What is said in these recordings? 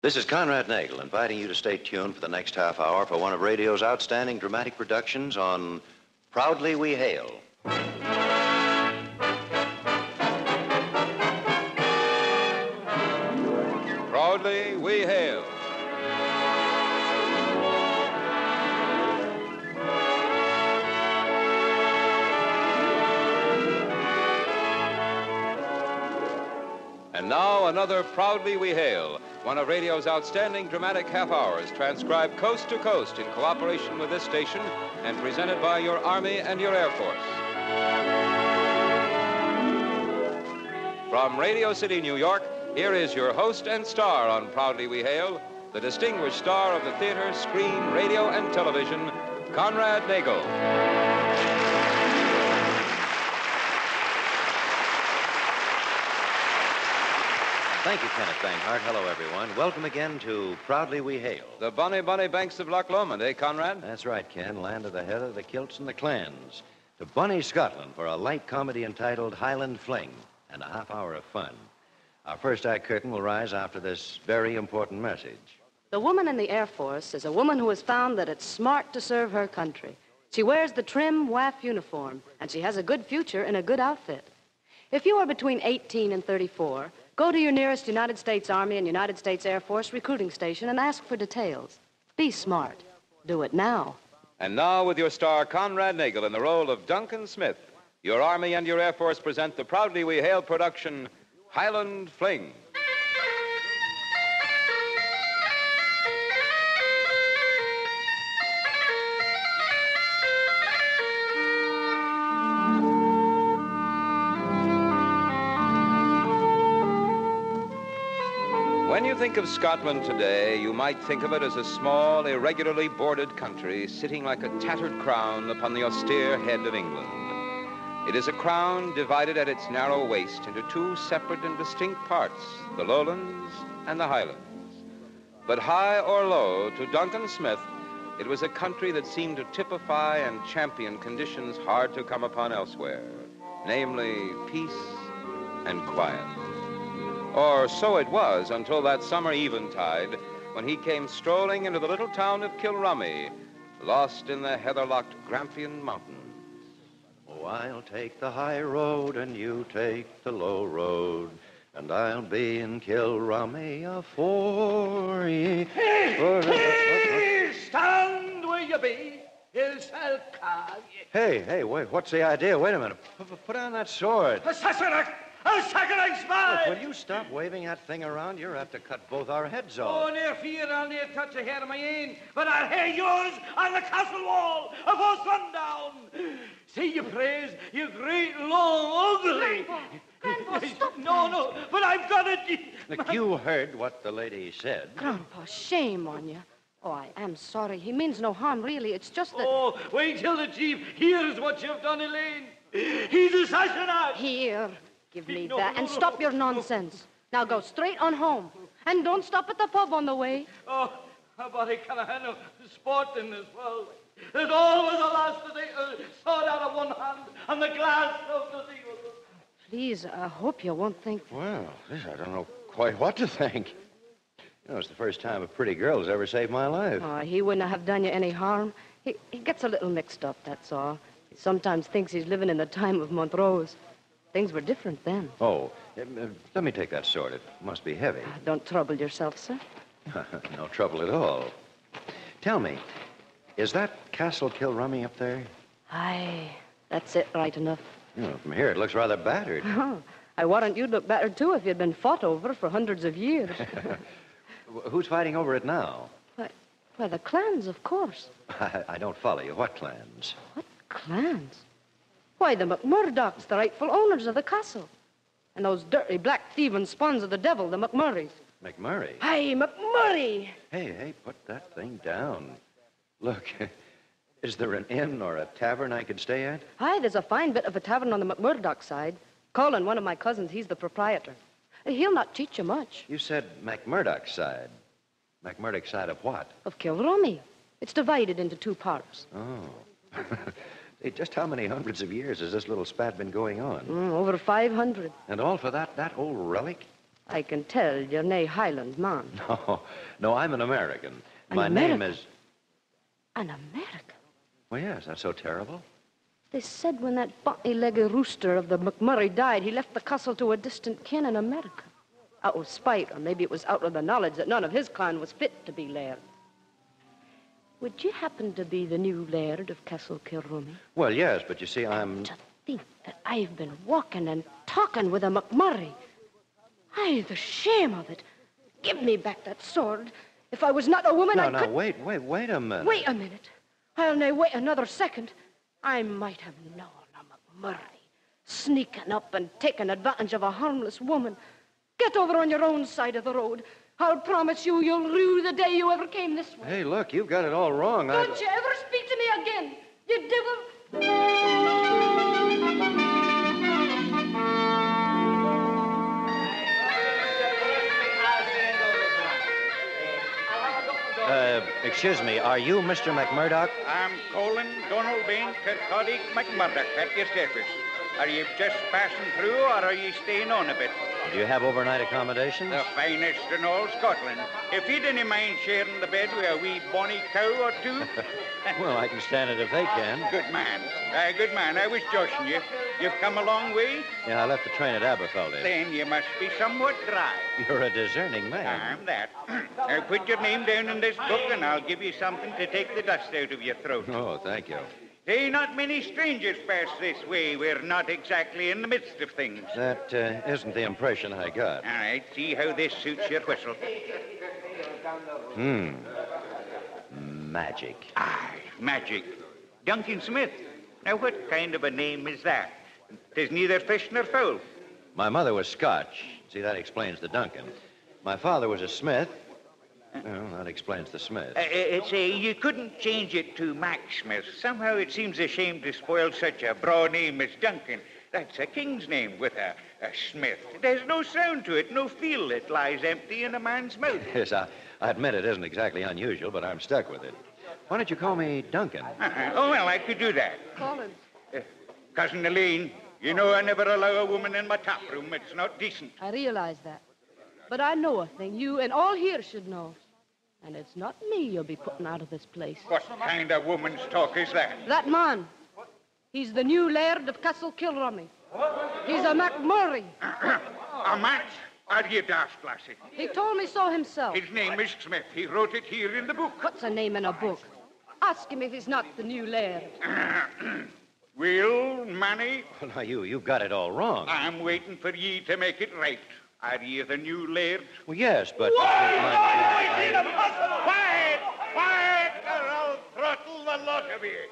This is Conrad Nagel inviting you to stay tuned for the next half hour for one of radio's outstanding dramatic productions on Proudly We Hail. Another Proudly We Hail, one of radio's outstanding dramatic half hours, transcribed coast to coast in cooperation with this station and presented by your Army and your Air Force. From Radio City, New York, here is your host and star on Proudly We Hail, the distinguished star of the theater, screen, radio, and television, Conrad Nagel. Thank you, Kenneth Banghart. Hello, everyone. Welcome again to Proudly We Hail. The bonny, bonny banks of Loch Lomond, eh, Conrad? That's right, Ken. Land of the heather, the kilts, and the clans. To Bunny, Scotland, for a light comedy entitled Highland Fling and a half hour of fun. Our first act curtain will rise after this very important message. The woman in the Air Force is a woman who has found that it's smart to serve her country. She wears the trim WAF uniform, and she has a good future in a good outfit. If you are between 18 and 34, go to your nearest United States Army and United States Air Force recruiting station and ask for details. Be smart. Do it now. And now, with your star Conrad Nagel in the role of Duncan Smith, your Army and your Air Force present the Proudly We Hail production, Highland Fling. When you think of Scotland today, you might think of it as a small, irregularly bordered country sitting like a tattered crown upon the austere head of England. It is a crown divided at its narrow waist into two separate and distinct parts, the lowlands and the highlands. But high or low, to Duncan Smith, it was a country that seemed to typify and champion conditions hard to come upon elsewhere, namely peace and quiet. Or so it was until that summer eventide when he came strolling into the little town of Kilrummy, lost in the heather-locked Grampian Mountains. Oh, I'll take the high road and you take the low road. And I'll be in Kilrummy afore ye. Hey, stand where you be. He'll sell carve ye. Hey, hey, wait, what's the idea? Wait a minute. Put, put down that sword. A Sassenach! A Sassenach spy! Look, will you stop waving that thing around? You're apt to cut both our heads off. Oh, off. near fear I'll near touch a hair of my own, but I'll hear yours on the castle wall afore sundown. See you praise, you great long ugly. Grandpa, stop No, no, but I've got it. Look, you heard what the lady said. Grandpa, shame on you. Oh, I am sorry. He means no harm, really. It's just that. Oh, wait till the chief hears what you've done, Elaine. He's a Sassenach. Here, give me No, that no, and no, stop no. your nonsense. Now go straight on home. And don't stop at the pub on the way. Oh, but I can't handle sport in this world. There's always a last to take a sword out of one hand and the glass of the other. Please, I hope you won't think. Well, this, I don't know quite what to think. You know, it's the first time a pretty girl has ever saved my life. Oh, he wouldn't have done you any harm. He, he gets a little mixed up, that's all. He sometimes thinks he's living in the time of Montrose. Things were different then. Oh, um, uh, let me take that sword. It must be heavy. Don't trouble yourself, sir. no trouble at all. Tell me, is that Castle Kilrummy up there? Aye, that's it right enough. You know, from here it looks rather battered. Oh, I warrant you'd look better, too, if you'd been fought over for hundreds of years. Who's fighting over it now? why, why, the clans, of course. I, I don't follow you. What clans? What clans? Why, the McMurdochs, the rightful owners of the castle. And those dirty black thieving spawns of the devil, the McMurrays. McMurray. Aye, McMurray! Hey, hey, put that thing down. Look, is there an inn or a tavern I could stay at? Aye, there's a fine bit of a tavern on the McMurdoch side. Colin, one of my cousins, he's the proprietor. He'll not cheat you much. You said McMurdoch's side. McMurdoch's side of what? Of Kilrummy. It's divided into two parts. Oh. Hey, just how many hundreds of years has this little spat been going on? Mm, over 500. And all for that, that old relic? I can tell you're nae Highland man. No, no, I'm an American. An My name is. An American. Well, yes, that's so terrible. They said when that bunty-legged rooster of the McMurray died, he left the castle to a distant kin in America. Out of spite, or maybe it was out of the knowledge that none of his clan was fit to be laird. Would you happen to be the new laird of Castle Kilrummy? Well, yes, but you see, I'm. To think that I've been walking and talking with a McMurray. Aye, the shame of it. Give me back that sword. If I was not a woman, No, I no, could... wait, wait, wait a minute. Wait a minute. I'll nae wait another second. I might have known a McMurray sneaking up and taking advantage of a harmless woman. Get over on your own side of the road. I'll promise you you'll rue the day you ever came this way. Hey, look, you've got it all wrong. Don't you ever speak to me again, you devil. Uh, excuse me, are you Mr. McMurdoch? I'm Colin Donald Bain Kirkcaldy McMurdoch at your service. Are you just passing through or are you staying on a bit? Do you have overnight accommodations? The finest in all Scotland. If you'd any mind sharing the bed with a wee bonny cow or two. well, I can stand it if they can. good man. Uh, good man. I was joshing you. You've come a long way. Yeah, I left the train at Aberfeldy. Then you must be somewhat dry. You're a discerning man. I'm that. now put your name down in this book and I'll give you something to take the dust out of your throat. Oh, thank you. Say, not many strangers pass this way. We're not exactly in the midst of things. That uh, isn't the impression I got. All right, see how this suits your whistle. Hmm. Magic. Aye, magic. Duncan Smith. Now, what kind of a name is that? Tis neither fish nor fowl. My mother was Scotch. See, that explains the Duncan. My father was a Smith. Well, that explains the Smith. Uh, it's a, you couldn't change it to Mac Smith. Somehow it seems a shame to spoil such a broad name as Duncan. That's a king's name with a, a Smith. There's no sound to it, no feel. It lies empty in a man's mouth. Yes, I, I admit it isn't exactly unusual, but I'm stuck with it. Why don't you call me Duncan? Uh-huh. Oh, well, I could do that. Colin. Uh, Cousin Elaine, you know I never allow a woman in my tap room. It's not decent. I realize that. But I know a thing you and all here should know. And it's not me you'll be putting out of this place. What kind of woman's talk is that? That man. He's the new laird of Castle Kilrummy. He's a McMurray. a match? Are you daft, lassie? He told me so himself. His name is Smith. He wrote it here in the book. What's a name in a book? Ask him if he's not the new laird. Will, Manny, Well, now, you, you've got it all wrong. I'm waiting for ye to make it right. Are ye the new laird? Well, yes, but... Quiet! Quiet, or I'll throttle the lot of you.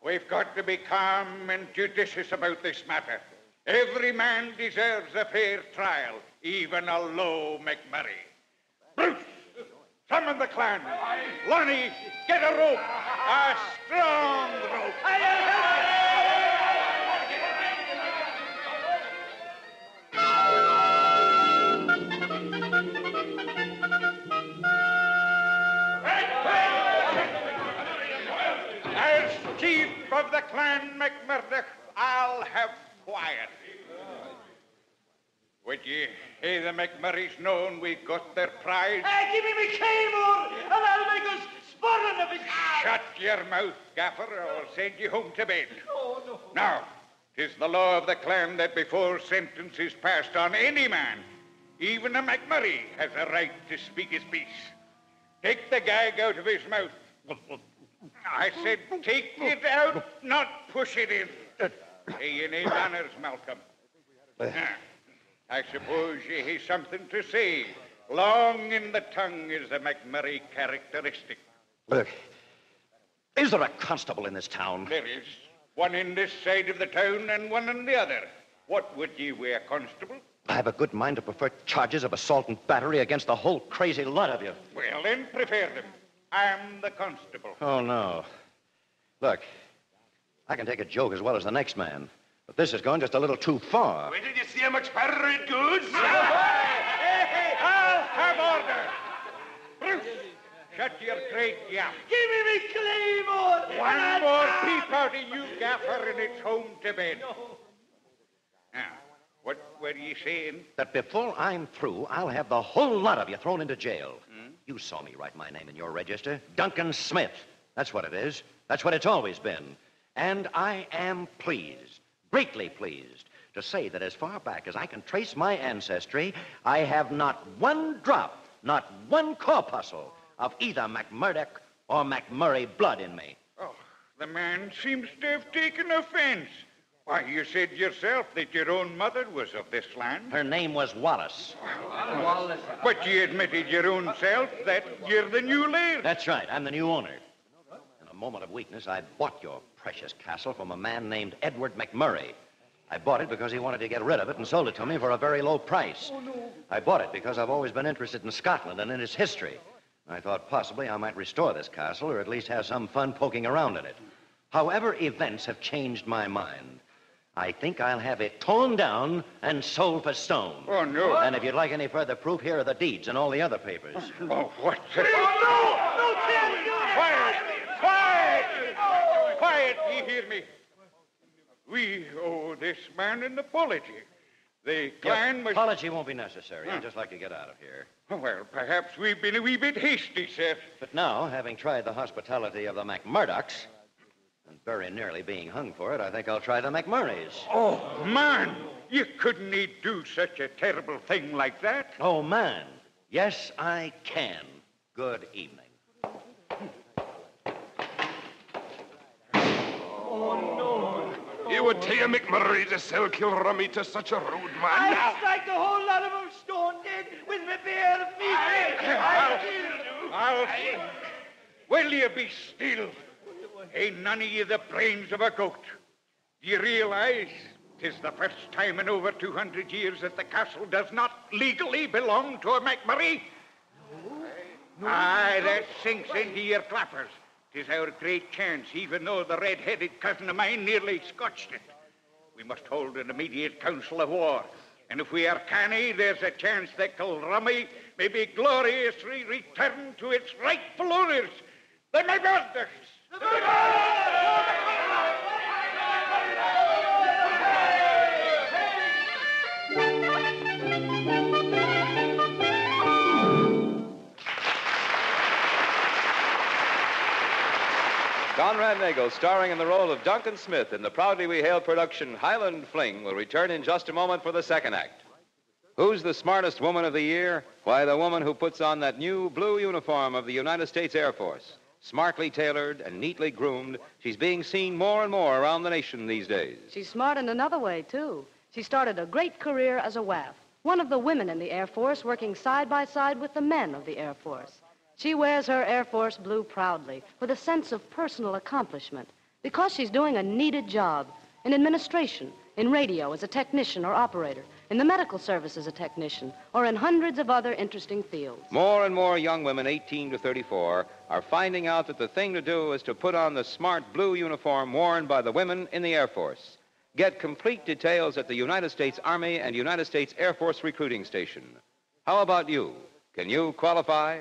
We've got to be calm and judicious about this matter. Every man deserves a fair trial, even a low McMurray. Bruce, summon the clan. Lonnie, get a rope. A strong rope. Of the clan McMurdoch, I'll have quiet. Would ye hey the McMurrays known we got their pride? Hey, give me me claymore, and I'll make us sporting of it. Shut your mouth, Gaffer, or I'll send you home to bed. Oh, now, 'tis the law of the clan that before sentence is passed on any man, even a McMurray has a right to speak his piece. Take the gag out of his mouth. I said take it out, not push it in. You need manners, Malcolm. I suppose ye have something to say. Long in the tongue is the McMurray characteristic. Look, is there a constable in this town? There is one in this side of the town and one in the other. What would ye wear, constable? I have a good mind to prefer charges of assault and battery against the whole crazy lot of you. Well, then, prepare them. I'm the constable. Oh, no. Look, I can take a joke as well as the next man, but this is going just a little too far. Wait till you see how much better it goes. hey, hey, I'll have order. Bruce, shut your great yap. Give me me claymore. One and I'll- more peep out of you, Gaffer, and it's home to bed. Now, What were you saying? That before I'm through, I'll have the whole lot of you thrown into jail. Hmm? You saw me write my name in your register. Duncan Smith. That's what it is. That's what it's always been. And I am pleased, greatly pleased, to say that as far back as I can trace my ancestry, I have not one drop, not one corpuscle of either McMurdoch or McMurray blood in me. Oh, the man seems to have taken offense. Why, you said yourself that your own mother was of this land. Her name was Wallace. Wallace. But you admitted your own self that you're the new laird. That's right. I'm the new owner. In a moment of weakness, I bought your precious castle from a man named Edward McMurray. I bought it because he wanted to get rid of it and sold it to me for a very low price. Oh, no. I bought it because I've always been interested in Scotland and in its history. I thought possibly I might restore this castle or at least have some fun poking around in it. However, events have changed my mind. I think I'll have it torn down and sold for stone. Oh, no. And if you'd like any further proof, here are the deeds and all the other papers. Oh, what the... Oh, no! No, Quiet! Quiet! Quiet, you hear me? We owe this man an apology. The clan Your was... apology won't be necessary. I'd just like to get out of here. Well, perhaps we've been a wee bit hasty, sir. But now, having tried the hospitality of the McMurdochs, and very nearly being hung for it, I think I'll try the McMurrays. Oh, man! You couldn't need do such a terrible thing like that. Oh, man. Yes, I can. Good evening. Oh, no. You would tell McMurray to sell Kilrummy to such a rude man. I strike the whole lot of them stone dead with my bare feet. I'll, I'll, I'll... Will you be still? Ain't none of you the brains of a goat. Do you realize tis the first time in over 200 years that the castle does not legally belong to a McMurray? Aye, that sinks into your clappers. Tis our great chance, even though the red-headed cousin of mine nearly scotched it. We must hold an immediate council of war. And if we are canny, there's a chance that Kilrummy may be gloriously returned to its rightful owners, the McMurdochs. Conrad Nagel, starring in the role of Duncan Smith in the proudly we hail production Highland Fling, will return in just a moment for the second act. Who's the smartest woman of the year? Why, the woman who puts on that new blue uniform of the United States Air Force. Smartly tailored and neatly groomed, she's being seen more and more around the nation these days. She's smart in another way, too. She started a great career as a WAF, one of the women in the Air Force working side by side with the men of the Air Force. She wears her Air Force blue proudly, with a sense of personal accomplishment, because she's doing a needed job in administration, in radio as a technician or operator, in the medical service as a technician, or in hundreds of other interesting fields. More and more young women 18 to 34 are finding out that the thing to do is to put on the smart blue uniform worn by the women in the Air Force. Get complete details at the United States Army and United States Air Force recruiting station. How about you? Can you qualify?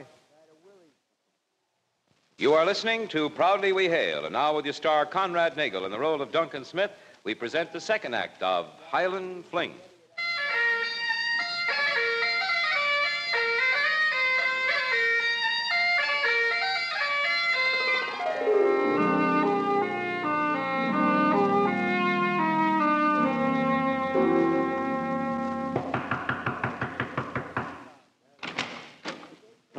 You are listening to Proudly We Hail, and now with your star Conrad Nagel in the role of Duncan Smith, we present the second act of Highland Fling.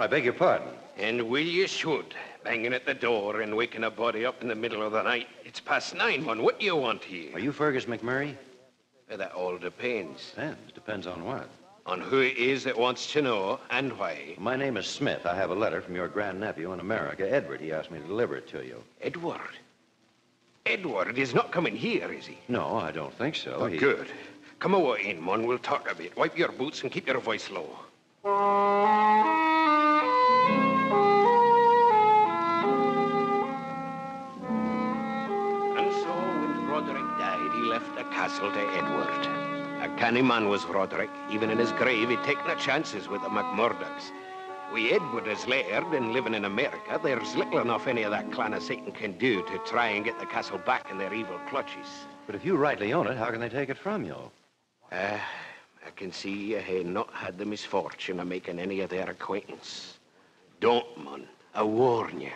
Beg your pardon. And will you should, banging at the door and waking a body up in the middle of the night. It's past nine, man. What do you want here? Are you Fergus McMurray? Well, that all depends Depends. Depends on what. on who it is that wants to know and why. My name is Smith. I have a letter from your grandnephew in America, Edward. He asked me to deliver it to you. Edward. Edward is not coming here, is he? No, I don't think so. Oh, He- good. Come away in, man. We'll talk a bit. Wipe your boots and keep your voice low. The castle to Edward. A canny man was Roderick. Even in his grave, he'd taken no chances with the McMurdochs. We Edward as laird and living in America, there's little enough any of that clan of Satan can do to try and get the castle back in their evil clutches. But if you rightly own it, how can they take it from you? Uh, I can see you hae not had the misfortune of making any of their acquaintance. Don't, man. I warn you.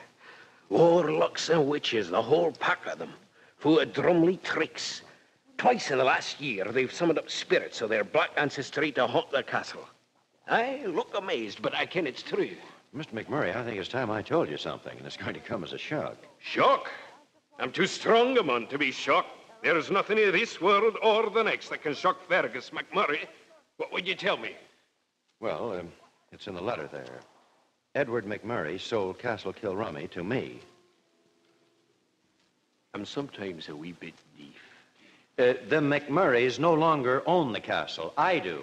Warlocks and witches, the whole pack of them, full of drumly tricks. Twice in the last year, they've summoned up spirits of their black ancestry to haunt the castle. I look amazed, but I ken it's true. Mr. McMurray, I think it's time I told you something, and it's going to come as a shock. Shock? I'm too strong a man to be shocked. There's nothing in this world or the next that can shock Fergus McMurray. What would you tell me? Well, um, it's in the letter there. Edward McMurray sold Castle Kilrummy to me. I'm sometimes a wee bit deaf. Uh, the McMurrays no longer own the castle. I do.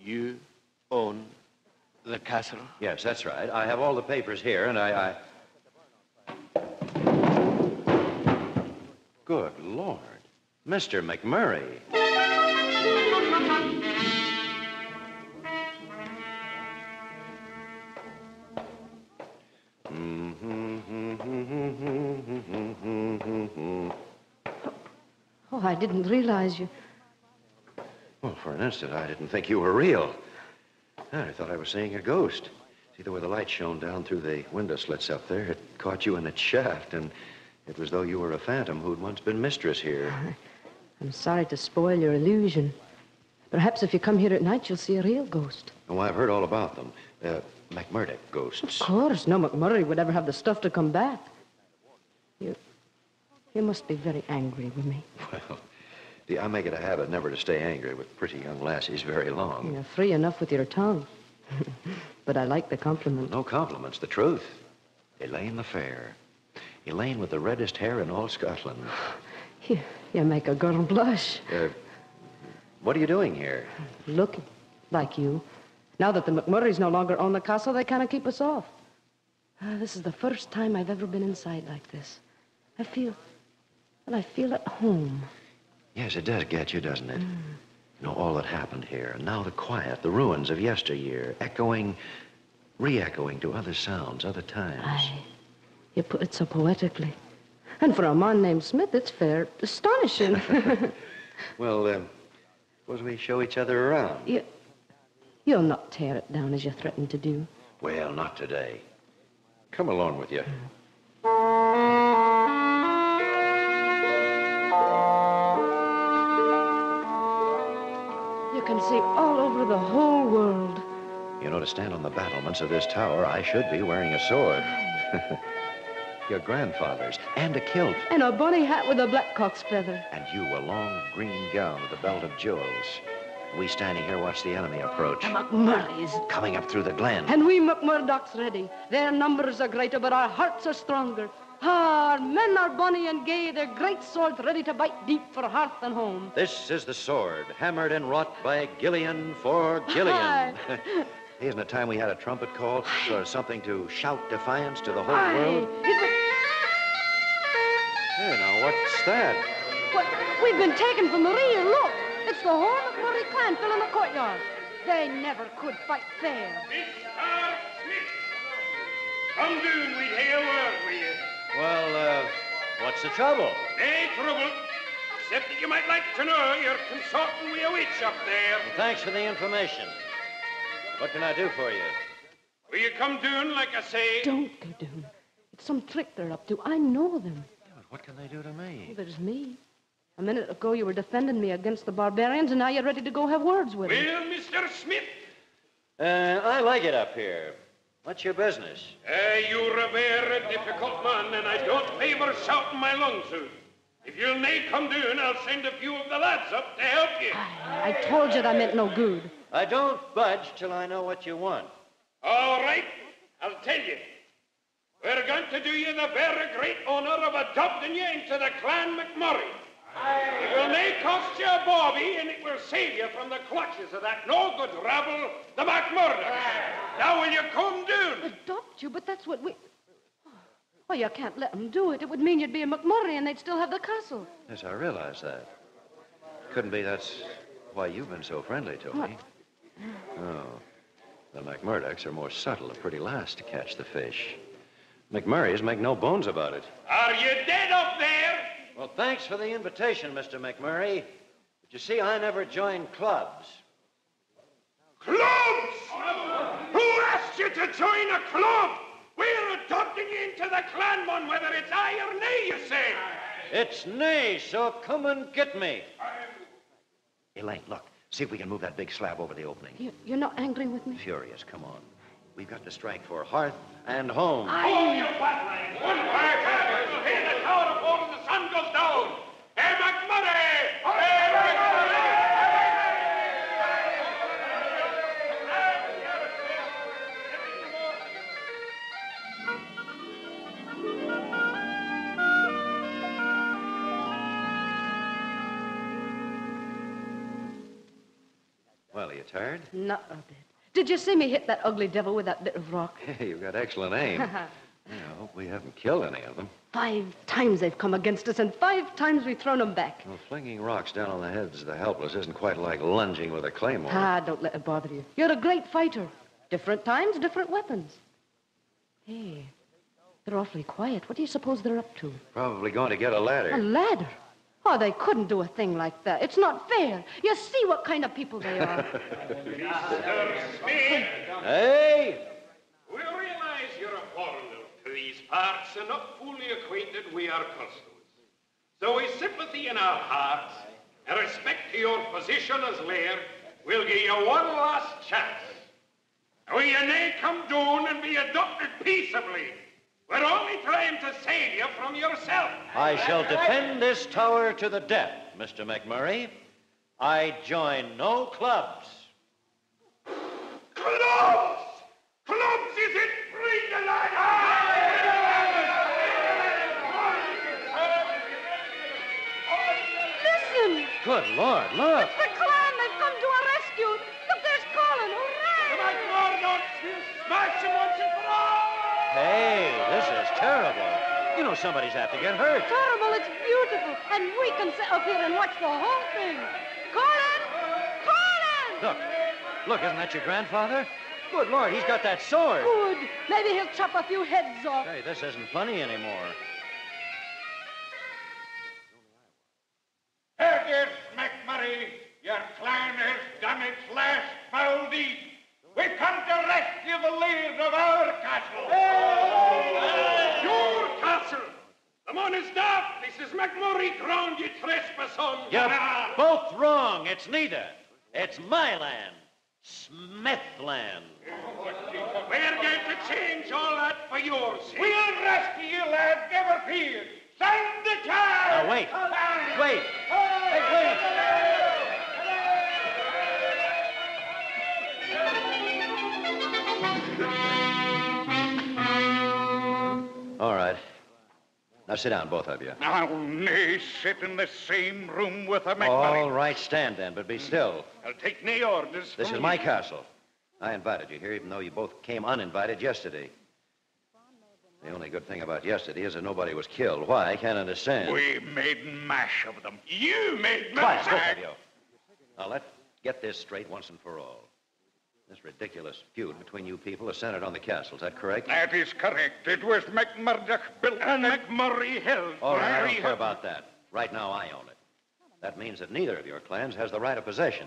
You own the castle? Yes, that's right. I have all the papers here, and I. I... Good Lord. Mr. McMurray. Didn't realize you. Well, for an instant, I didn't think you were real. I thought I was seeing a ghost. See, the way the light shone down through the window slits up there, it caught you in its shaft, and it was though you were a phantom who'd once been mistress here. I'm sorry to spoil your illusion. Perhaps if you come here at night, you'll see a real ghost. Oh, I've heard all about them. Uh, McMurdoch ghosts. Of course, no McMurdoch would ever have the stuff to come back. You, you must be very angry with me. Well, see, I make it a habit never to stay angry with pretty young lassies very long. You're free enough with your tongue. but I like the compliment. No compliments, the truth. Elaine the Fair. Elaine with the reddest hair in all Scotland. You, you make a girl blush. Uh, what are you doing here? Look, like you. Now that the McMurrays no longer own the castle, they kind of keep us off. Ah, this is the first time I've ever been inside like this. I feel, well, I feel at home. Yes, it does get you, doesn't it? You know, all that happened here, and now the quiet, the ruins of yesteryear, echoing, re-echoing to other sounds, other times. Aye, you put it so poetically. And for a man named Smith, it's fair astonishing. Well, um, suppose we show each other around. you, you'll not tear it down as you threatened to do. Well, not today. Come along with you. You see all over the whole world. You know, to stand on the battlements of this tower, I should be wearing a sword. Your grandfather's, and a kilt, And a bunny hat with a blackcock's feather. and you a long green gown with a belt of jewels. We standing here watch the enemy approach, The McMurrays. coming up through the glen. And we McMurdoch's ready. Their numbers are greater, but our hearts are stronger. Ah, our men are bonny and gay, their great swords ready to bite deep for hearth and home. This is the sword, hammered and wrought by Gillian for Gillian. Aye. Isn't it time we had a trumpet call, or something to shout defiance to the whole Aye, world? Hey, now, what's that? what, we've been taken from the rear. Look, it's the horn of McMurray clan filling the courtyard. They never could fight fair. Mr. Smith! Come down, we'd hear word with you. Well, uh, what's the trouble? No trouble, except that you might like to know you're consorting with a witch up there. Thanks for the information. What can I do for you? Will you come down, like I say? Don't go down. It's some trick they're up to. I know them. What can they do to me? There's me. A minute ago, you were defending me against the barbarians, and now you're ready to go have words with them. Well, Mr. Smith, Uh, I like it up here. What's your business? uh, you're a very difficult man, and I don't favor shouting my lungs out. If you'll nae come down, I'll send a few of the lads up to help you. I told you that meant no good. I don't budge till I know what you want. All right, I'll tell you. We're going to do you the very great honor of adopting you into the Clan McMurray. It will may cost you a bobby, and it will save you from the clutches of that no-good rabble, the McMurdochs. Now, will you come down? Adopt you, but that's what we. Oh, you can't let them do it. It would mean you'd be a McMurray and they'd still have the castle. Yes, I realize that. Couldn't be that's why you've been so friendly to me. Oh. The McMurdochs are more subtle, a pretty last to catch the fish. McMurrays make no bones about it. Are you dead up there? Well, thanks for the invitation, Mr. McMurray. But you see, I never joined clubs. Clubs! Who asked you to join a club? We're adopting you into the clanman, whether it's I or nay, you say. It's nay, so come and get me. Elaine, look. See if we can move that big slab over the opening. You, you're not angry with me? Furious, come on. We've got to strike for hearth and home. I... Oh, you batlines! One fire crackers! Here the tower of home the sun goes down! Hey, McMurray! Hey, McMurray! Well, are you tired? Not a bit. Did you see me hit that ugly devil with that bit of rock? Hey, you've got excellent aim. yeah, I hope we haven't killed any of them. Five times they've come against us, and five times we've thrown them back. Well, flinging rocks down on the heads of the helpless isn't quite like lunging with a claymore. Ah, don't let it bother you. You're a great fighter. Different times, different weapons. Hey, they're awfully quiet. What do you suppose they're up to? Probably going to get a ladder. A ladder? Oh, they couldn't do a thing like that. It's not fair. You see what kind of people they are. Smith, Hey! we realize you're a foreigner to these parts and not fully acquainted with our customs. So with sympathy in our hearts and respect to your position as laird, we'll give you one last chance. Will you nay come down and be adopted peaceably? We're only trying to save you from yourself. I shall defend this tower to the death, Mr. McMurray. I join no clubs. Clubs! Clubs, is it? Bring the lad! Listen! Good Lord, look! It's The clan! They've come to our rescue! Look, there's Colin! Hooray! My God, smash him once and for all! Hey, this is terrible. You know somebody's apt to get hurt. Terrible, it's beautiful. And we can sit up here and watch the whole thing. Colin! Colin! Look, look, isn't that your grandfather? Good Lord, he's got that sword. Good. Maybe he'll chop a few heads off. Hey, this isn't funny anymore. Fergus McMurray, your clan has done its last foul deed. We've come to rescue the laird of our castle. Your castle! Man is daft. This is McMurray ground you trespass on. You're both wrong. It's neither. It's my land. Smithland. We're going to change all that for yours. We'll rescue you, lad, never fear. Sound the charge! Now, wait. Wait. Hey, wait. Now sit down, both of you. Now, nay, sit in the same room with a McMurray. All right, stand then, but be hmm. still. I'll take no orders This is my castle. I invited you here, even though you both came uninvited yesterday. The only good thing about yesterday is that nobody was killed. Why? I can't understand. We made mash of them. You made me. Quiet, both of you. Now, let's get this straight once and for all. This ridiculous feud between you people is centered on the castle. Is that correct? That is correct. It was McMurdoch built And McMurray held. All right, I don't care about that. Right now, I own it. That means that neither of your clans has the right of possession.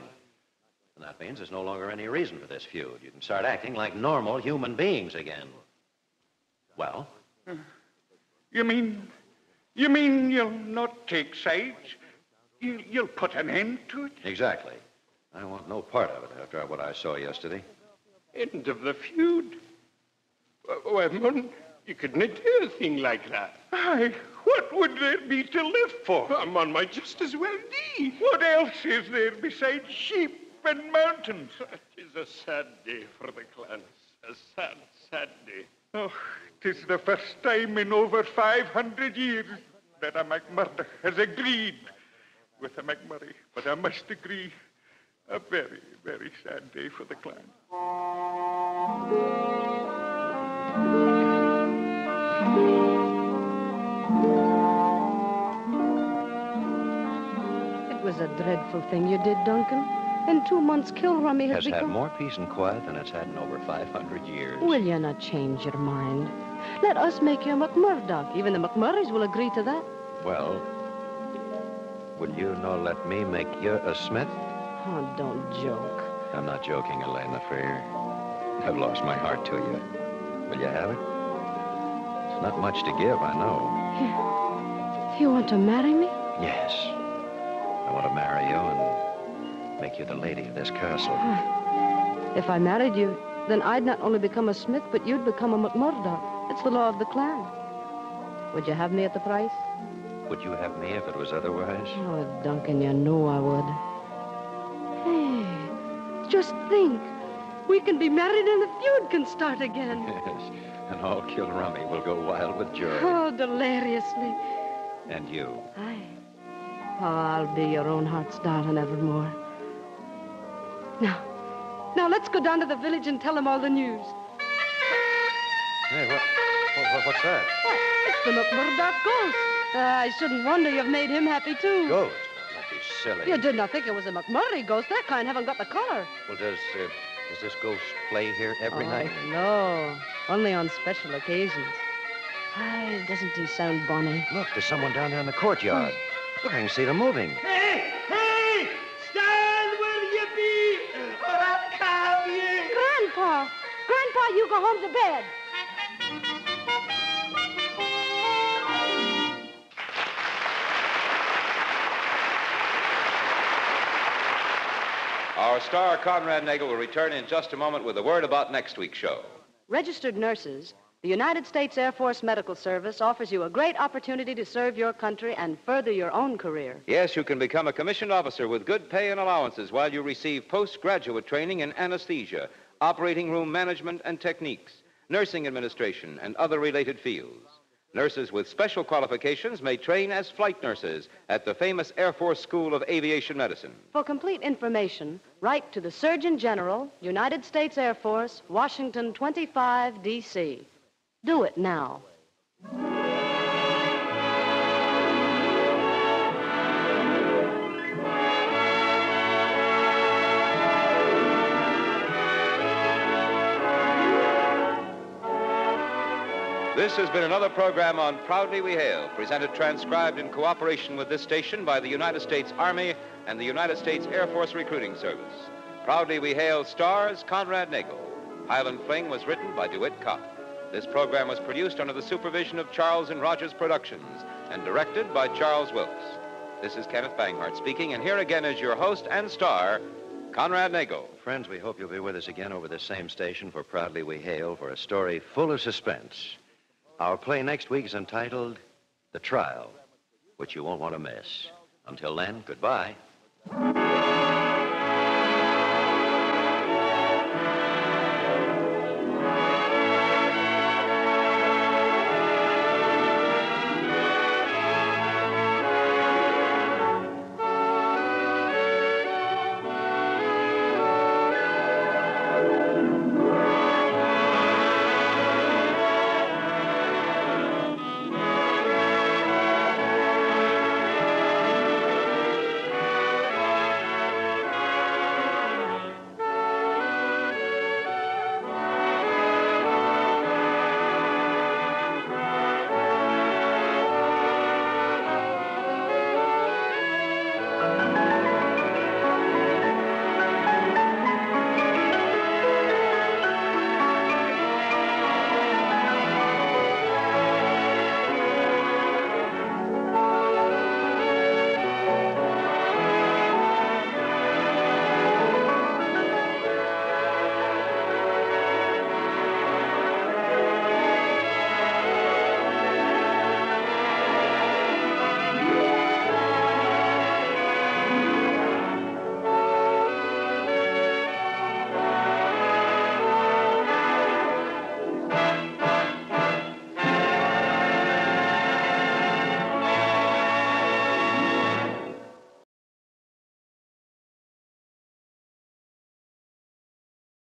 And that means there's no longer any reason for this feud. You can start acting like normal human beings again. Well, You mean, you mean you'll not take sides? You, you'll put an end to it? exactly. I want no part of it after what I saw yesterday. End of the feud. Oh, Why, man, you couldn't do a thing like that. Aye, what would there be to live for? A man might just as well die. What else is there besides sheep and mountains? It is a sad day for the clans. A sad, sad day. Oh, tis the first time in over 500 years that a McMurdoch has agreed with a McMurray. But I must agree, a very, very sad day for the clan. It was a dreadful thing you did, Duncan. In two months, Kilrummy has, Has become... had more peace and quiet than it's had in over 500 years. Will you not change your mind? Let us make you a McMurdoch. Even the McMurrays will agree to that. Well, Will you not let me make you a smith? Oh, don't joke. I'm not joking, Elena Fair. I've lost my heart to you. Will you have it? It's not much to give, I know. You want to marry me? Yes. I want to marry you and make you the lady of this castle. Ah. If I married you, then I'd not only become a smith, but you'd become a McMurdoch. It's the law of the clan. Would you have me at the price? Would you have me if it was otherwise? Oh, Duncan, you know I would. Just think. We can be married and the feud can start again. Yes. And all Kilrummy will go wild with joy. Oh, deliriously. And you. I. Oh, I'll be your own heart's darling evermore. Now, now let's go down to the village and tell them all the news. Hey, what, what, what's that? Why, it's the McMurdoch ghost. Uh, I shouldn't wonder you've made him happy, too. Ghost? Don't be silly. You did not think it was a McMurray ghost. That kind haven't got the color. Well, does, uh, does this ghost play here every oh, night? No, only on special occasions. Aye, doesn't he sound bonny? Look, there's someone down there in the courtyard. Look, I can see them moving. Hey, hey! Stand where you be, or I'll carve you. Grandpa! Grandpa, you go home to bed. Our star, Conrad Nagel, will return in just a moment with a word about next week's show. Registered nurses, the United States Air Force Medical Service offers you a great opportunity to serve your country and further your own career. Yes, you can become a commissioned officer with good pay and allowances while you receive postgraduate training in anesthesia, operating room management and techniques, nursing administration, and other related fields. Nurses with special qualifications may train as flight nurses at the famous Air Force School of Aviation Medicine. For complete information, write to the Surgeon General, United States Air Force, Washington 25, D.C. Do it now. This has been another program on Proudly We Hail, presented transcribed in cooperation with this station by the United States Army and the United States Air Force Recruiting Service. Proudly We Hail stars Conrad Nagel. Highland Fling was written by DeWitt Kopp. This program was produced under the supervision of Charles and Rogers Productions and directed by Charles Wilkes. This is Kenneth Banghart speaking, and here again is your host and star, Conrad Nagel. Friends, we hope you'll be with us again over this same station for Proudly We Hail for a story full of suspense. Our play next week is entitled The Trial, which you won't want to miss. Until then, goodbye.